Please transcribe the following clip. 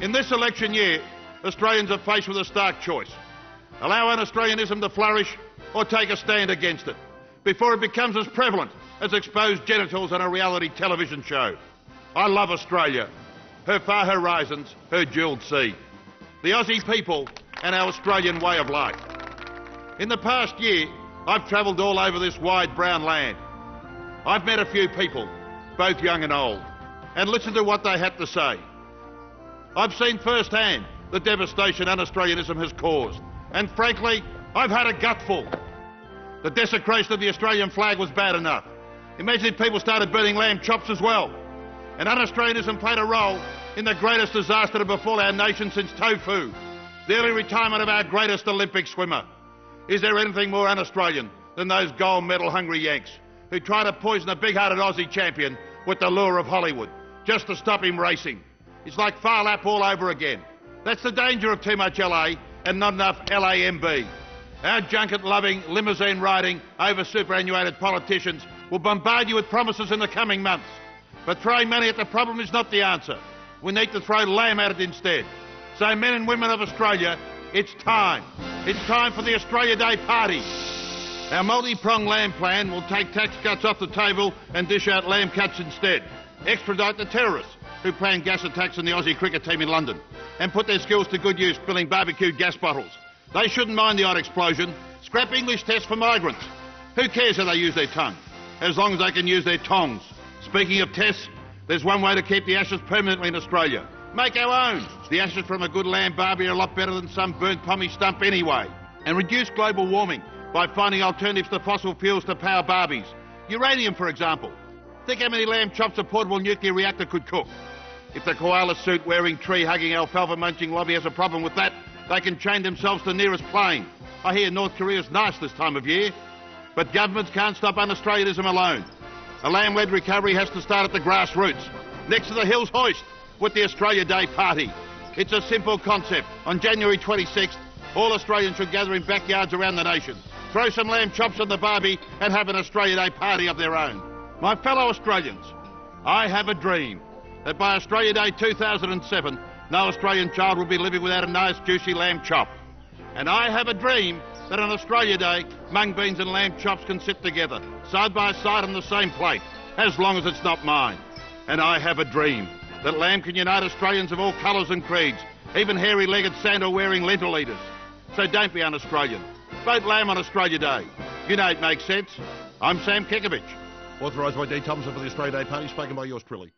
In this election year, Australians are faced with a stark choice. Allow un-Australianism to flourish or take a stand against it before it becomes as prevalent as exposed genitals on a reality television show. I love Australia, her far horizons, her jewelled sea, the Aussie people and our Australian way of life. In the past year, I've travelled all over this wide brown land. I've met a few people, both young and old, and listened to what they had to say. I've seen firsthand the devastation un-Australianism has caused, and frankly, I've had a gutful. The desecration of the Australian flag was bad enough. Imagine if people started burning lamb chops as well. And un-Australianism played a role in the greatest disaster to befall our nation since tofu, the early retirement of our greatest Olympic swimmer. Is there anything more un-Australian than those gold medal hungry Yanks who try to poison a big-hearted Aussie champion with the lure of Hollywood just to stop him racing? It's like Phar Lap all over again. That's the danger of too much LA and not enough LAMB. Our junket-loving, limousine-riding, over-superannuated politicians will bombard you with promises in the coming months. But throwing money at the problem is not the answer. We need to throw lamb at it instead. So men and women of Australia, it's time. It's time for the Australia Day party. Our multi-pronged lamb plan will take tax cuts off the table and dish out lamb cuts instead. Extradite the terrorists who planned gas attacks on the Aussie cricket team in London and put their skills to good use filling barbecued gas bottles. They shouldn't mind the odd explosion. Scrap English tests for migrants. Who cares how they use their tongue? As long as they can use their tongs. Speaking of tests, there's one way to keep the ashes permanently in Australia. Make our own. The ashes from a good lamb barbie are a lot better than some burnt pommy stump anyway. And reduce global warming by finding alternatives to fossil fuels to power barbies. Uranium, for example. Think how many lamb chops a portable nuclear reactor could cook. If the koala suit wearing, tree hugging, alfalfa munching lobby has a problem with that, they can chain themselves to the nearest plane. I hear North Korea's nice this time of year. But governments can't stop un-Australianism alone. A lamb-led recovery has to start at the grassroots, next to the Hills Hoist, with the Australia Day party. It's a simple concept. On January 26th, all Australians should gather in backyards around the nation, throw some lamb chops on the barbie and have an Australia Day party of their own. My fellow Australians, I have a dream that by Australia Day 2007, no Australian child will be living without a nice juicy lamb chop. And I have a dream that on Australia Day, mung beans and lamb chops can sit together, side by side on the same plate, as long as it's not mine. And I have a dream that lamb can unite Australians of all colours and creeds, even hairy-legged sandal-wearing lentil eaters. So don't be un-Australian. Vote lamb on Australia Day. You know it makes sense. I'm Sam Kekovich. Authorised by D. Thompson for the Australia Day Party, spoken by yours truly.